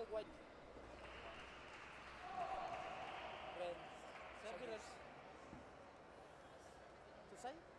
Red, white. Red. Circulars. To sabes?